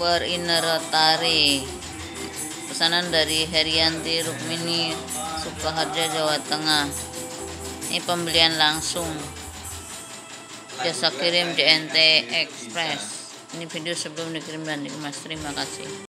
Berinerotari pesanan dari Herianti Rukmini Sukaharja Jawa Tengah. Ini pembelian langsung. Jasa kirim JNT Express. Ini video sebelum dikirim dan dikemas terima kasih.